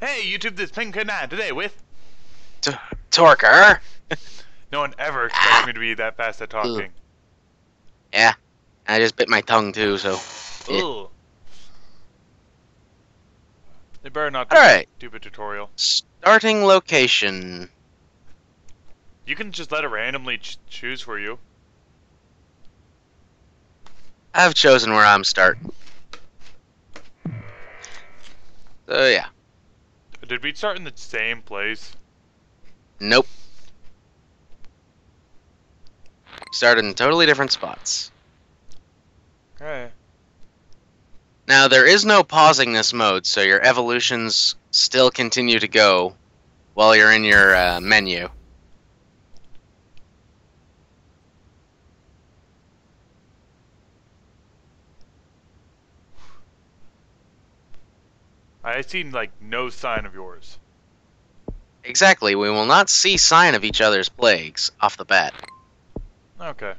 Hey, YouTube, this Penguin Nine today with. T- Torker. No one ever expects me to be that fast at talking. Yeah, I just bit my tongue too, so. Yeah. Ugh. They better not do All a stupid tutorial. Starting location. You can just let it randomly ch- choose for you. I've chosen where I'm starting. So yeah. Did we start in the same place? Nope. Started in totally different spots. Okay. Now there is no pausing this mode, so your evolutions still continue to go while you're in your uh, menu. I seen like no sign of yours. Exactly, we will not see sign of each other's plagues off the bat. Okay.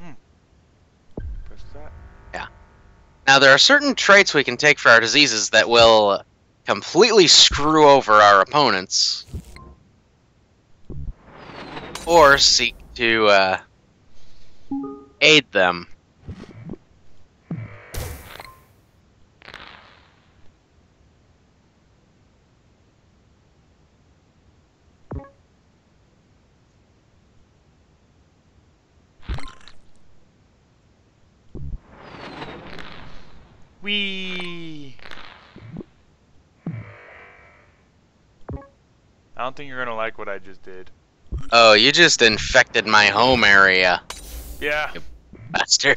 Hmm. Press that. Now, there are certain traits we can take for our diseases that will completely screw over our opponents, or seek to uh, aid them. Don't think you're gonna like what I just did. Oh, you just infected my home area, Yeah, bastard.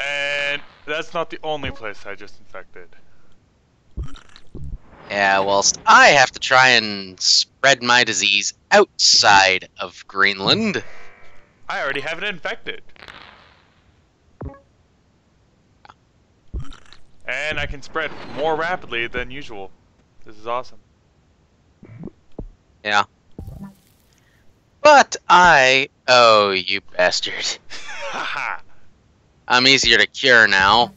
and that's not the only place I just infected. Yeah, whilst I have to try and spread my disease outside of Greenland. I already have it infected. And I can spread more rapidly than usual. This is awesome. Yeah. But I. Oh, you bastard. I'm easier to cure now.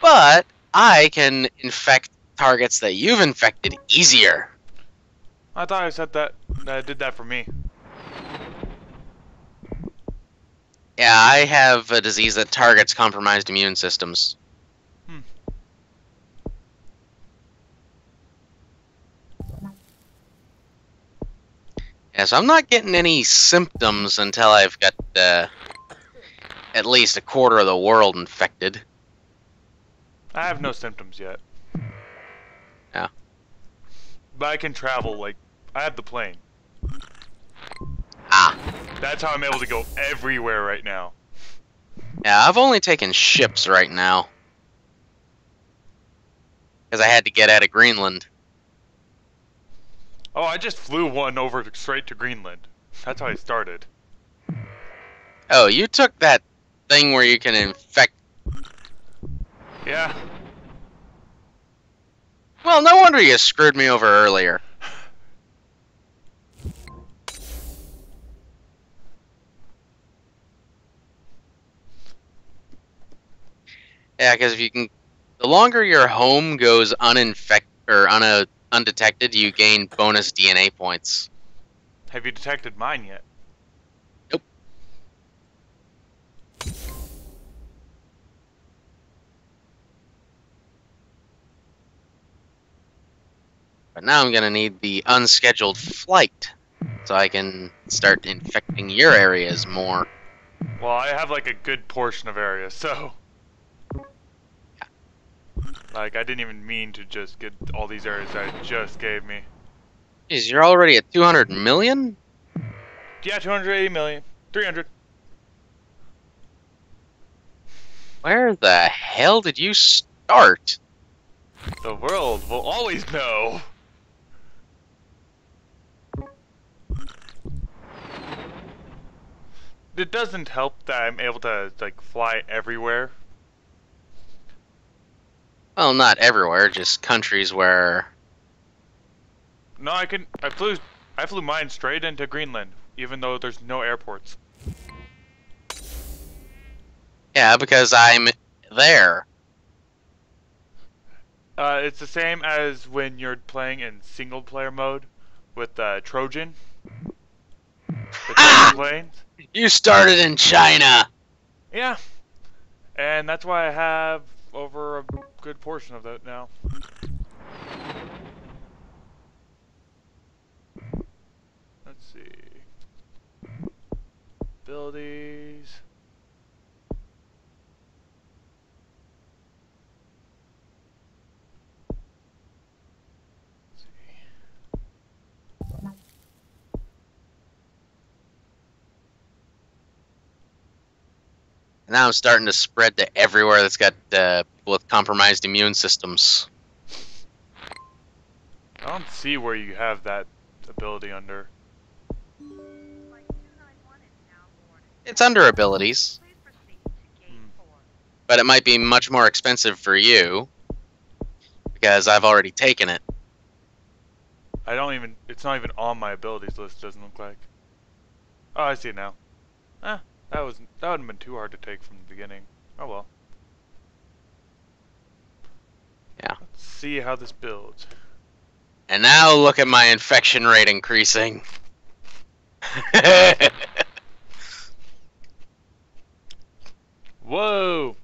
But I can infect targets that you've infected easier. I thought I said that, that I did that for me. Yeah, I have a disease that targets compromised immune systems. Yeah, so I'm not getting any symptoms until I've got uh, at least a quarter of the world infected. I have no symptoms yet. Yeah. But I can travel, like, I have the plane. Ah, That's how I'm able to go everywhere right now. yeah, I've only taken ships right now. Because I had to get out of Greenland. Oh, I just flew one over straight to Greenland. That's how I started. Oh, you took that thing where you can infect. Yeah. Well, no wonder you screwed me over earlier. Yeah, because if you can, the longer your home goes uninfect or un- undetected, you gain bonus DNA points. Have you detected mine yet? Nope. But now I'm gonna need the unscheduled flight, so I can start infecting your areas more. Well, I have like a good portion of area, so. Like, I didn't even mean to just get all these areas that it just gave me. Jeez, you're already at 200 million? Yeah, 280 million. 300. Where the hell did you start? The world will always know. It doesn't help that I'm able to, like, fly everywhere. Well, not everywhere, just countries where. No, I can. I flew. I flew mine straight into Greenland even though there's no airports. Yeah, because I'm there. Uh, it's the same as when you're playing in single player mode with uh, Trojan. The Ah! Trojan planes. You started in China. Yeah. And that's why I have over a good portion of that now. Let's see. Abilities. Now I'm starting to spread to everywhere that's got uh, people with compromised immune systems. I don't see where you have that ability under. It's under abilities, but it might be much more expensive for you because I've already taken it. I don't even. It's not even on my abilities list. Doesn't look like. Oh, I see it now. Eh, that was that wouldn't have been too hard to take from the beginning. Oh well. Yeah. Let's see how this builds. And now look at my infection rate increasing. Whoa.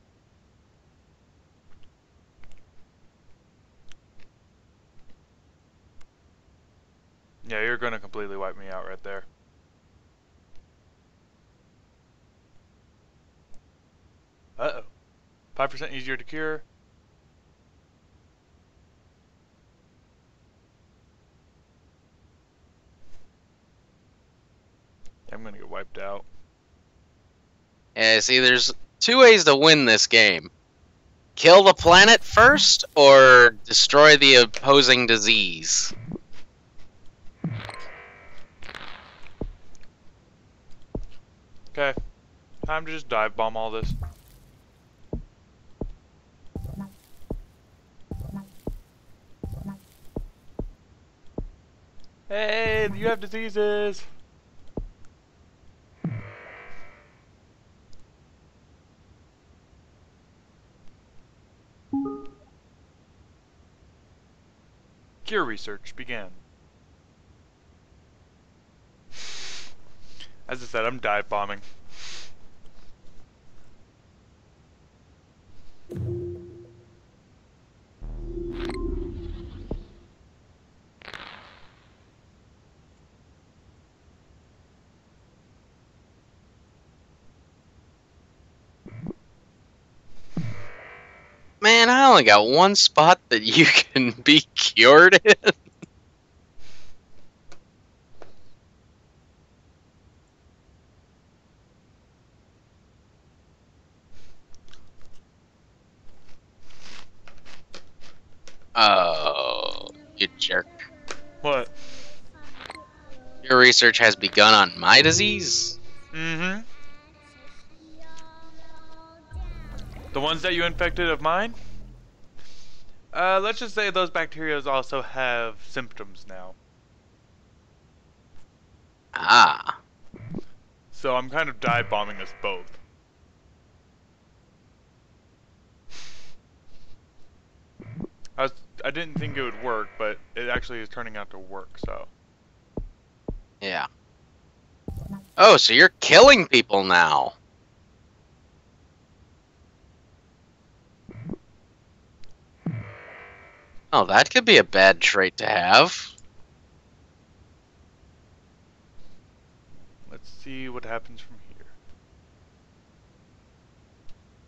Yeah, you're gonna completely wipe me out right there. Uh oh. Five percent easier to cure. I'm gonna get wiped out. yeah, see, there's two ways to win this game. Kill the planet first, or destroy the opposing disease. Okay. Time to just dive bomb all this. Hey, you have diseases! Cure research began. As I said, I'm dive bombing. Only got one spot that you can be cured in. Oh, you jerk. What? Your research has begun on my disease? Mm-hmm. The ones that you infected of mine? Uh, let's just say those bacteria also have symptoms now. Ah. So I'm kind of dive bombing us both. I was, I didn't think it would work, but it actually is turning out to work, so. Yeah. Oh, so you're killing people now. Oh, that could be a bad trait to have. Let's see what happens from here.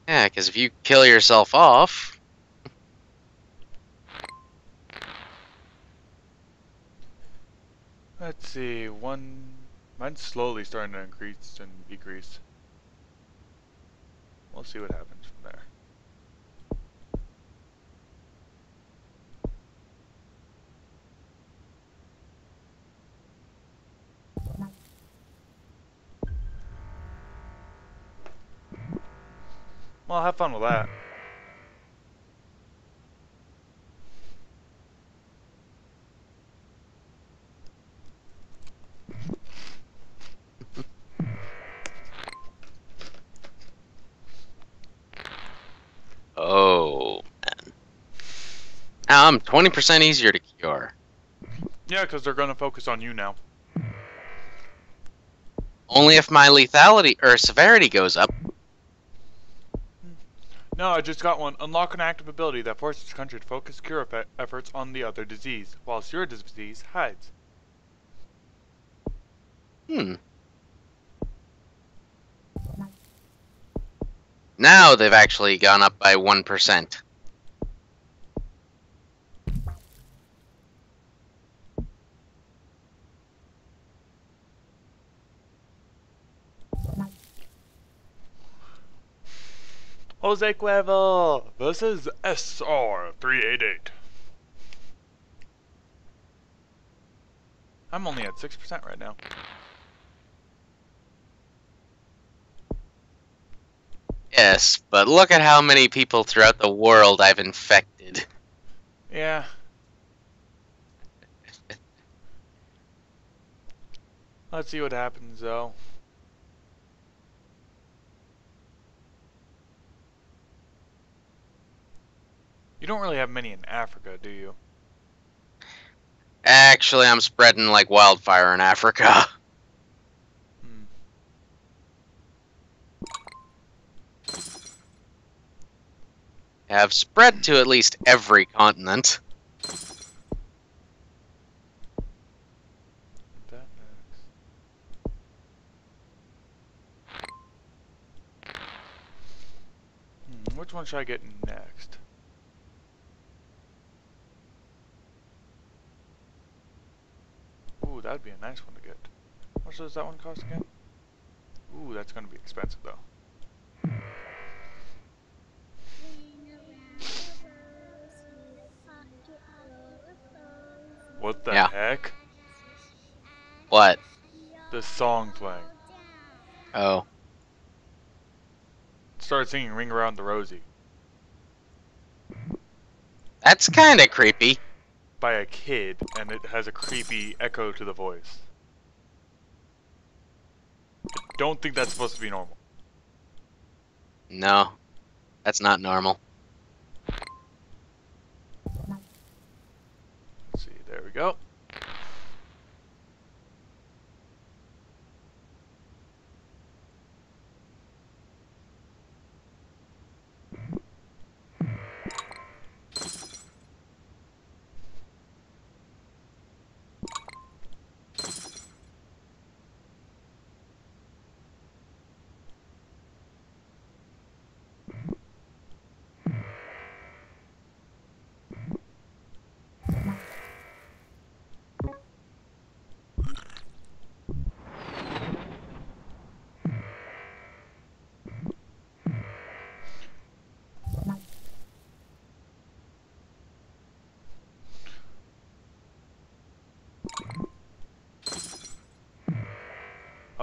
Yeah, because if you kill yourself off, Let's see, one... Mine's slowly starting to increase and decrease. We'll see what happens Well, have fun with that. oh, man. I'm 20% easier to cure. Yeah, because they're going to focus on you now. Only if my lethality or severity goes up, no, I just got one. Unlock an active ability that forces the country to focus cure efforts on the other disease, whilst your disease hides. Hmm. Now they've actually gone up by 1%. Jose Cuervo versus SR388. I'm only at 6% right now. Yes, but look at how many people throughout the world I've infected. Yeah. Let's see what happens though. You don't really have many in Africa, do you? Actually, I'm spreading like wildfire in Africa. Hmm. Have spread to at least every continent. Hmm, which one should I get next? Ooh, that'd be a nice one to get. How much does that one cost again? Ooh, that's gonna be expensive though. What the Yeah. heck? What? The song playing. Oh. Started singing Ring Around the Rosie That's kinda creepy. By a kid, and it has a creepy echo to the voice. I don't think that's supposed to be normal. No. That's not normal. Let's see, there we go.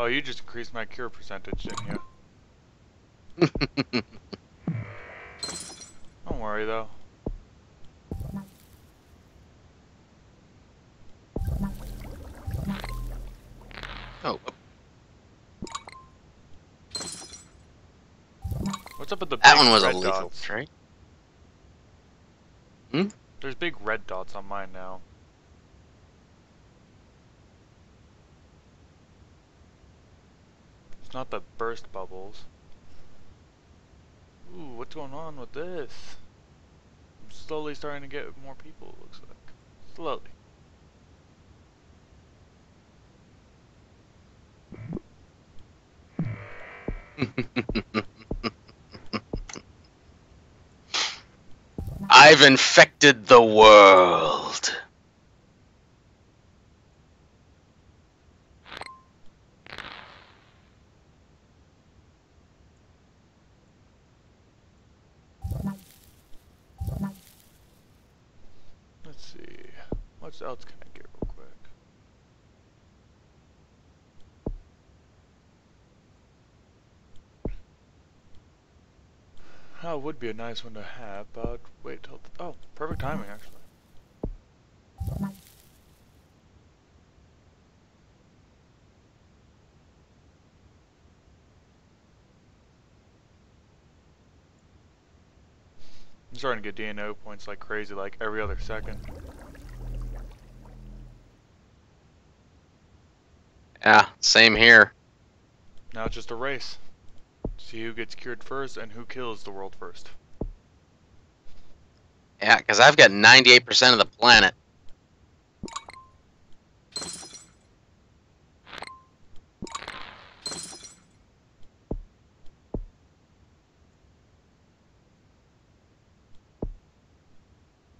Oh, you just increased my cure percentage, didn't you? Don't worry though. oh. What's up with the That big one was a red lethal dots? trait. There's big red dots on mine now. It's not the burst bubbles. Ooh, what's going on with this? I'm slowly starting to get more people, it looks like. Slowly. I've infected the world. Let's see. What else can I get real quick? It would be a nice one to have, but wait till. oh, perfect timing actually. I'm starting to get DNA points like crazy, like every other second. Yeah, same here. Now it's just a race. See who gets cured first and who kills the world first. Yeah, because I've got 98% of the planet.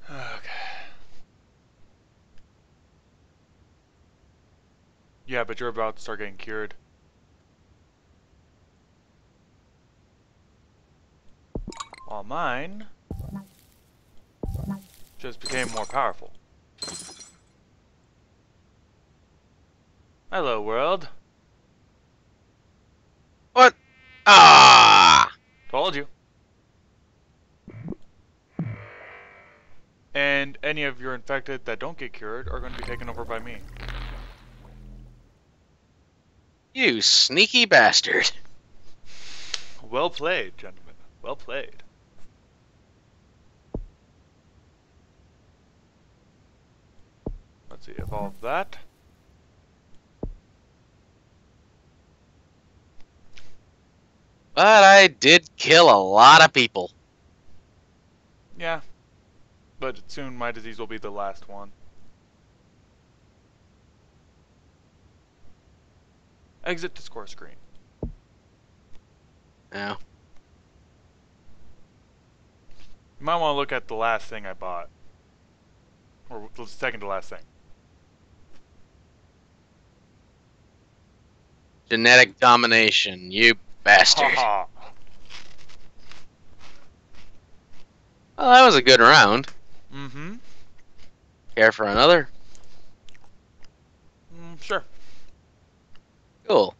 Okay. Yeah, but you're about to start getting cured. While mine just became more powerful. Hello, world. What? Ah! Told you. And any of your infected that don't get cured are going to be taken over by me. You sneaky bastard. Well played, gentlemen. Well played. Let's see, evolve that. But I did kill a lot of people. Yeah. But soon my disease will be the last one. Exit to score screen. Yeah. You might want to look at the last thing I bought. Or the second to last thing. Genetic domination, you bastard. Well, that was a good round. mm-hmm. Care for another? Mm, sure. Cool.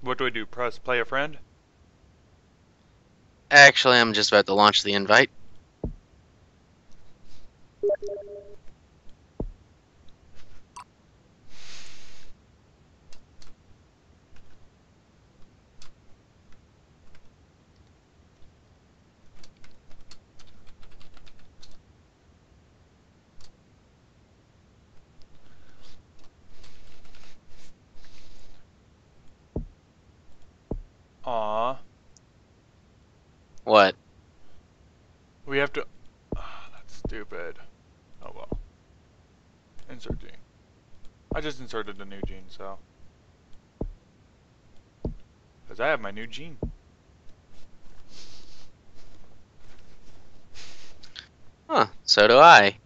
What do I do? Press play a friend? Actually, I'm just about to launch the invite. Aw. What? We have to. Ah, that's stupid. Oh well. Insert gene. I just inserted a new gene, so. Because I have my new gene. Huh, so do I.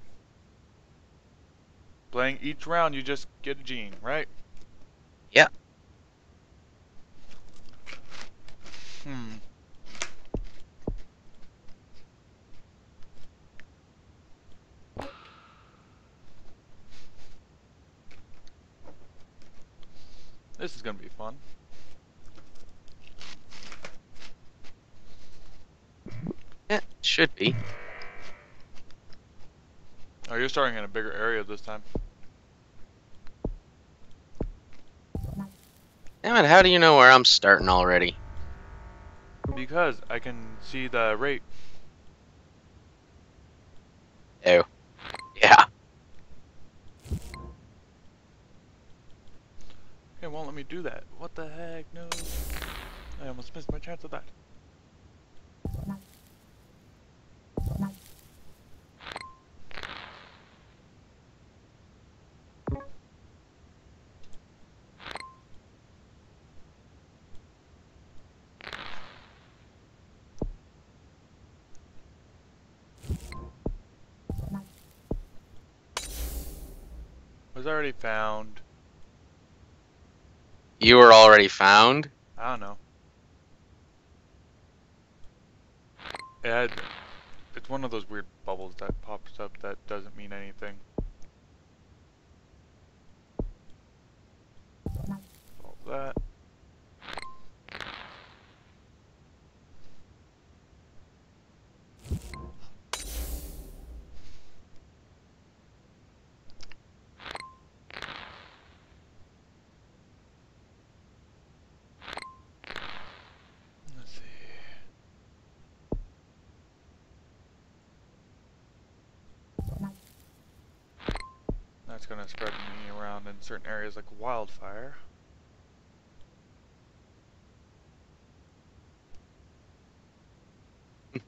Playing each round, you just get a gene, right? Yeah. Hmm. This is gonna be fun. Yeah, should be. Oh, you're starting in a bigger area this time. Damn it, how do you know where I'm starting already? Because I can see the rate. Oh. Yeah. It won't let me do that. What the heck? No. I almost missed my chance of that. Was already found. You were already found? I don't know. It had, it's one of those weird bubbles that pops up that doesn't mean anything. All that. Let's see. That's gonna spread me around in certain areas like wildfire.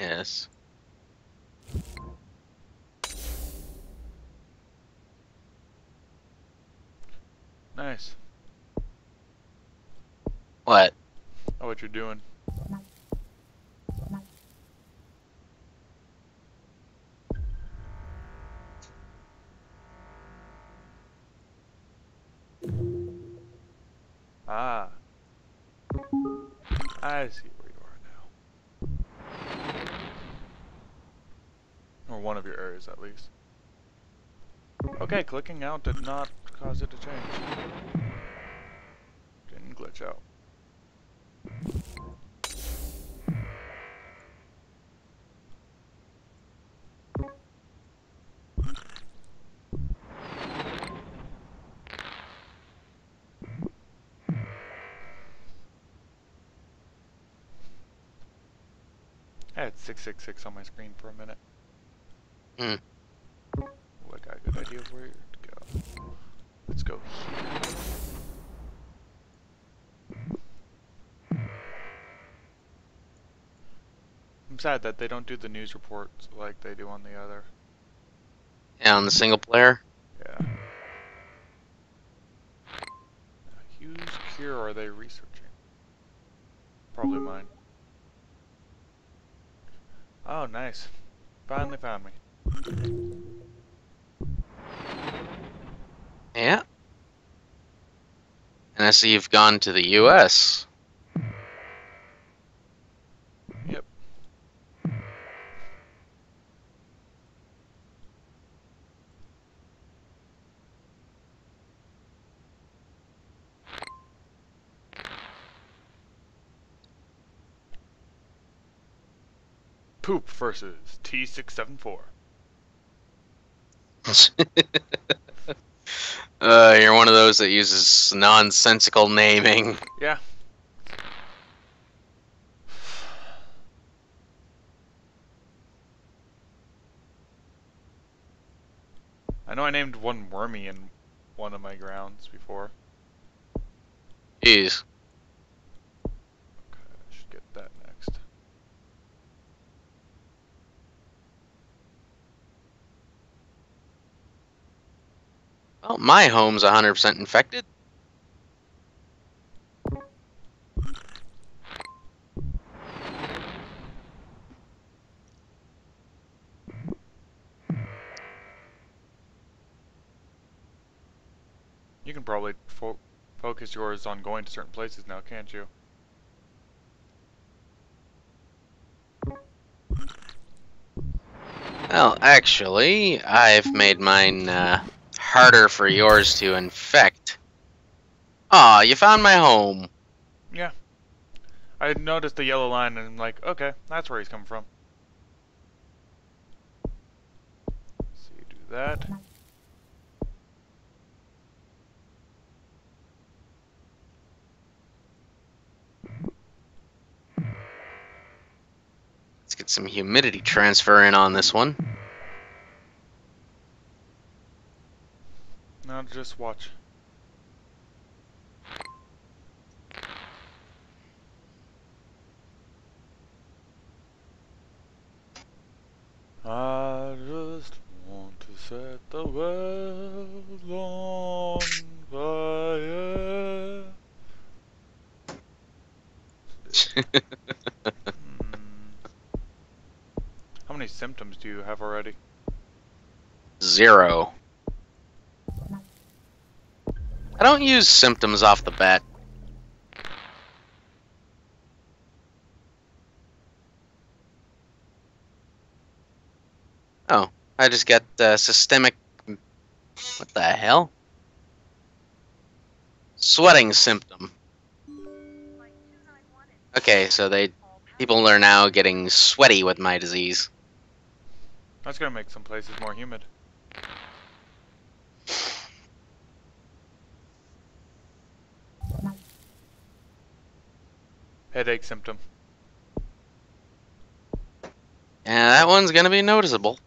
Yes. Nice. What? Oh, what you're doing. Least. Okay, clicking out did not cause it to change. Didn't glitch out. I had 666 on my screen for a minute. Hmm. Ooh, I got a good idea where to go. Let's go here. I'm sad that they don't do the news reports like they do on the other. Yeah, on the single player? Yeah. Whose cure are they researching? Probably mine. Oh, nice. Finally found me. Yeah. And I see you've gone to the US. Yep. Poop versus T674. uh, you're one of those that uses nonsensical naming. Yeah. I know I named one Wormy in one of my grounds before. Jeez. Okay, I should get that next. Well, my home's 100% infected. You can probably fo focus yours on going to certain places now, can't you? Well, actually, I've made mine uh, harder for yours to infect. Aw, you found my home. Yeah. I noticed the yellow line and I'm like, okay, that's where he's coming from. So you do that. Let's get some humidity transfer in on this one. Now just watch. I just want to set the world on fire. Hmm. How many symptoms do you have already? Zero. I don't use symptoms off the bat. Oh, I just got uh, systemic. What the hell? Sweating symptom. Okay, so they people are now getting sweaty with my disease. That's gonna make some places more humid. Headache symptom. And that one's gonna be noticeable.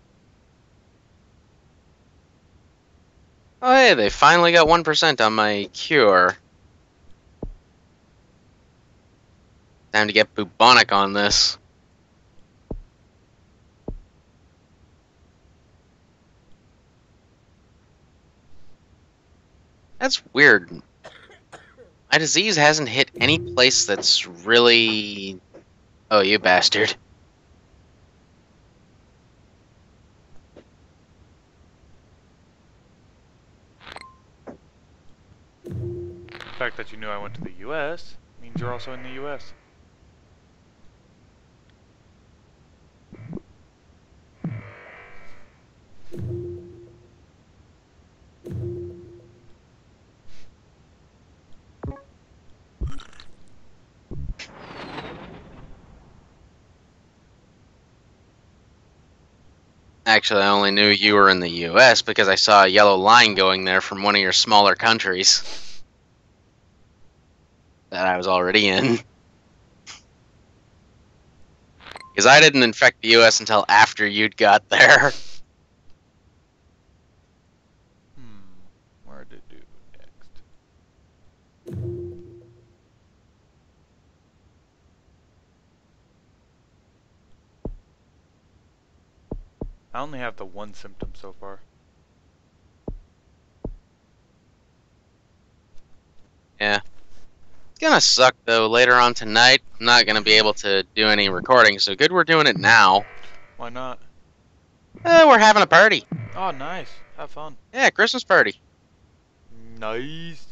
Oh hey, they finally got 1% on my cure. Time to get bubonic on this. That's weird. My disease hasn't hit any place that's really. Oh, you bastard. The fact that you knew I went to the U.S. means you're also in the U.S. Actually, I only knew you were in the US because I saw a yellow line going there from one of your smaller countries that I was already in. Because I didn't infect the US until after you'd got there. Hmm. Where to do next? I only have the one symptom so far. Yeah. It's gonna suck though. Later on tonight, I'm not gonna be able to do any recording, so good we're doing it now. Why not? Eh, we're having a party. Oh, nice. Have fun. Yeah, Christmas party. Nice.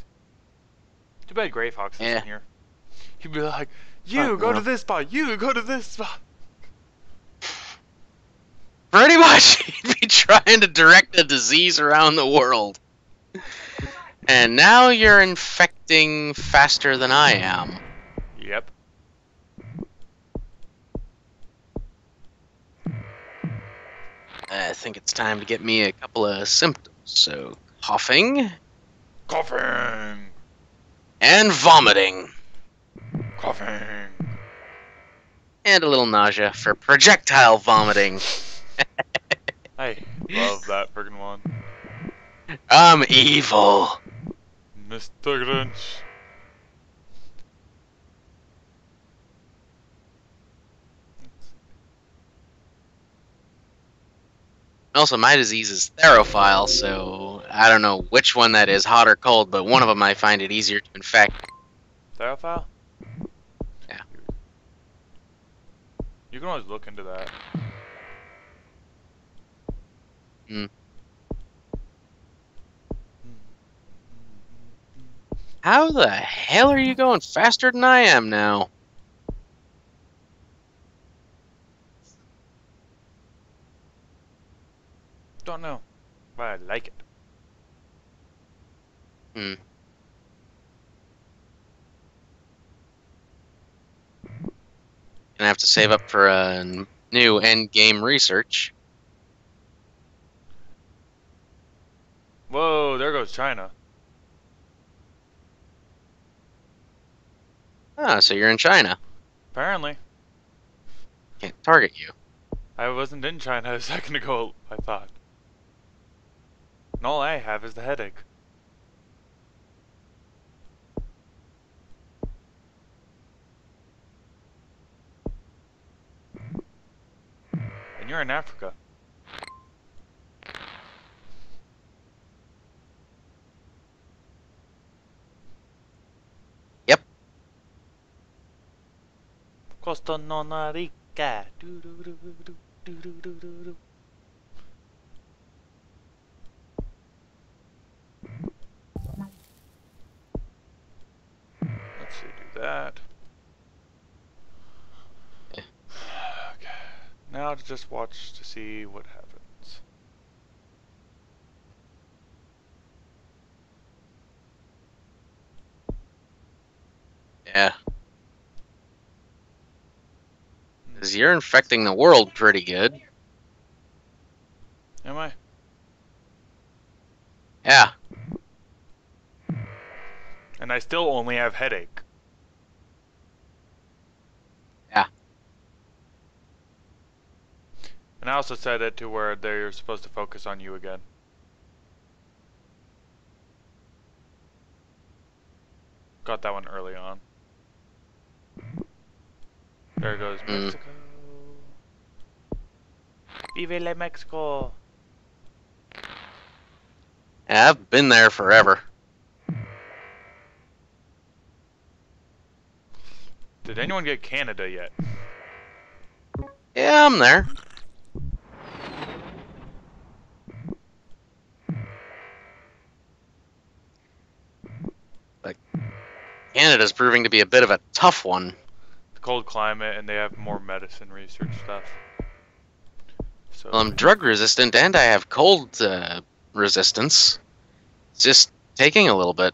Too bad Gray Fox isn't Yeah. here. He'd be like, you go to this spot, you go to this spot. Pretty much, he'd be trying to direct a disease around the world. And now you're infecting faster than I am. Yep. Uh, I think it's time to get me a couple of symptoms. So, coughing Coughing. and vomiting, Coughing. and a little nausea for projectile vomiting. I love that friggin' one. I'm evil. Mr. Grinch. Also, my disease is thermophile, so I don't know which one that is, hot or cold, but one of them I find it easier to infect. Thermophile? Yeah. You can always look into that. Hmm. How the hell are you going faster than I am now? Don't know, but I like it. Hmm. Gonna have to save up for a new end game research. Whoa, there goes China. Ah, so you're in China. Apparently. Can't target you. I wasn't in China a second ago, I thought. And all I have is the headache. And you're in Africa. Doo-doo-doo-doo. Let's see, do that. Okay. Now to just watch to see what happens. Yeah. Because you're infecting the world pretty good. Am I? Yeah. And I still only have headache. Yeah. And I also set it to where they're supposed to focus on you again. Got that one early on. There goes Mm. Mexico. Vive la Mexico! Yeah, I've been there forever. Did anyone get Canada yet? Yeah, I'm there. But Canada's proving to be a bit of a tough one. The cold climate, and they have more medicine research stuff. So Well, I'm drug resistant and I have cold uh, resistance. It's just taking a little bit.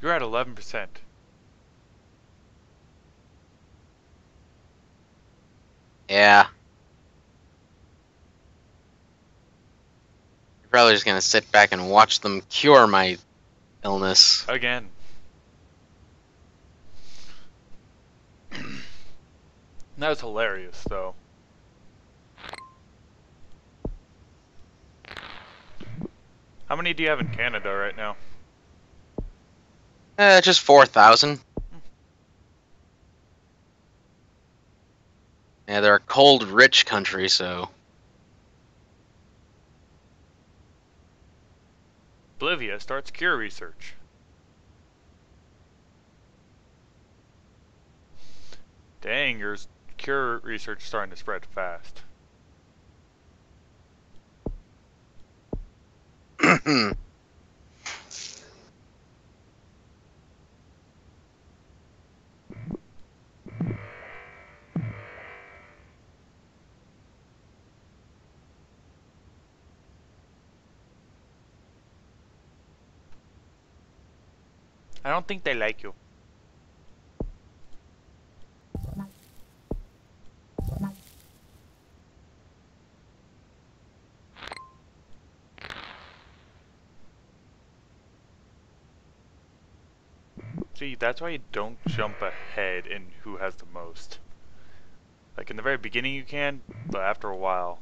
you're at 11%. Yeah. Probably just gonna sit back and watch them cure my illness. Again. that was hilarious, though. How many do you have in Canada right now? Uh, just 4,000. Yeah, they're a cold, rich country, so. Bolivia starts cure research. Dang, your cure research is starting to spread fast. I don't think they like you. See, that's why you don't jump ahead in who has the most. Like in the very beginning you can, but after a while.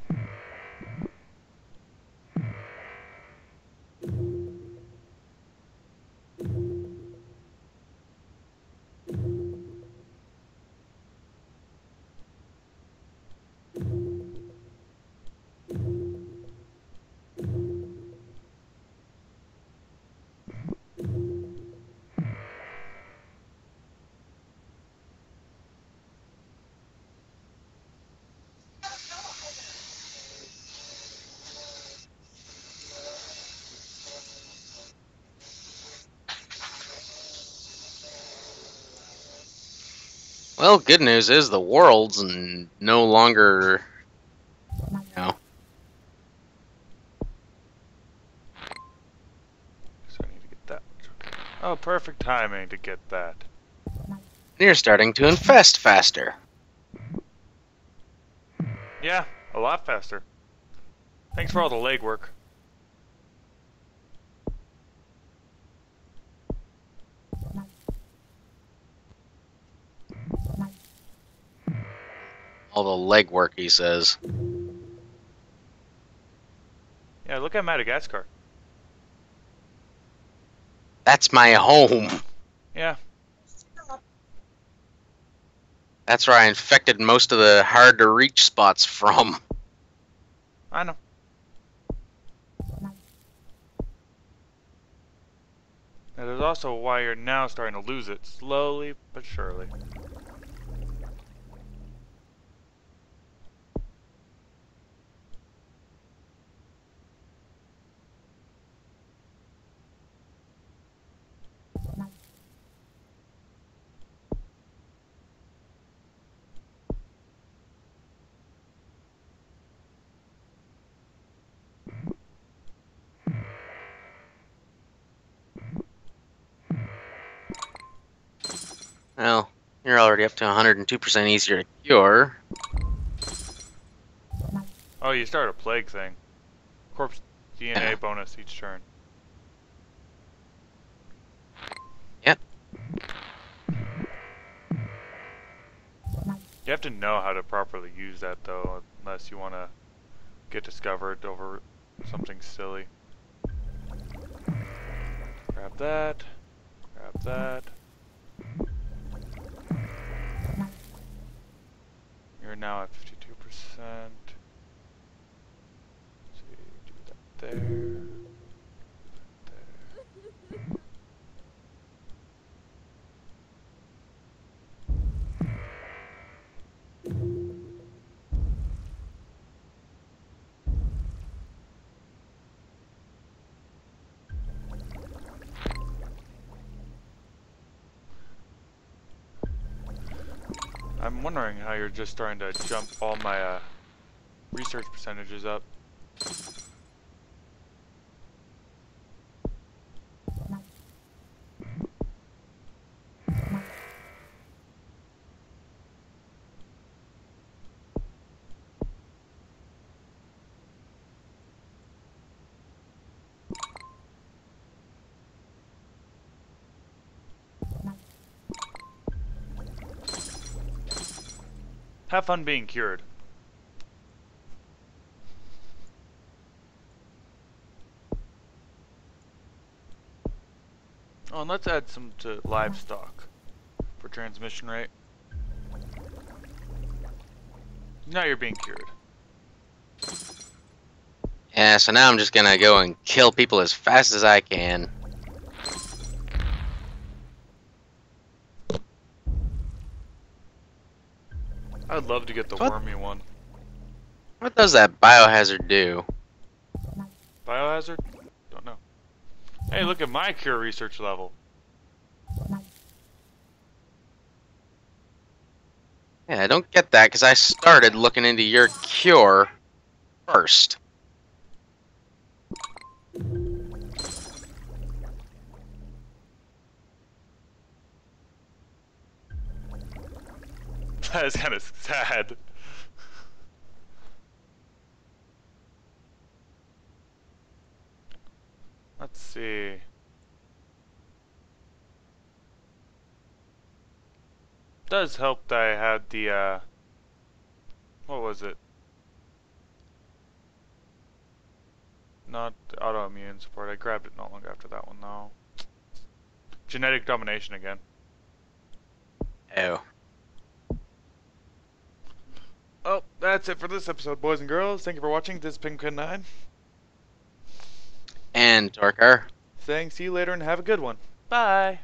Well, good news is the world's no longer. You know, So I need to get that. Oh, perfect timing to get that. you're starting to infest faster. Yeah, a lot faster. Thanks for all the legwork. All the legwork, he says. Yeah, look at Madagascar. That's my home. Yeah, That's where I infected most of the hard to reach spots from. I know. That is also why you're now starting to lose it, slowly but surely. Well, you're already up to 102% easier to cure. Oh, you start a plague thing. Corpse DNA Yeah. bonus each turn. Yep. You have to know how to properly use that though, unless you want to get discovered over something silly. Grab that. Grab that. You're now at 52%. See, do that there. I'm wondering how you're just starting to jump all my uh, research percentages up. Have fun being cured. Oh, and let's add some to livestock for transmission rate. Now you're being cured. Yeah, so now I'm just gonna go and kill people as fast as I can. I'd love to get the What? wormy one. What does that biohazard do? Biohazard? Don't know. Hey, look at my cure research level. Yeah, I don't get that because I started looking into your cure first. That is kind of sad. Let's see. Does help that I had the uh what was it? Not autoimmune support. I grabbed it not long after that one though. Genetic domination again. Oh. Oh, that's it for this episode, boys and girls. Thank you for watching. This is Penguin9. And Torkar. Saying see you later and have a good one. Bye.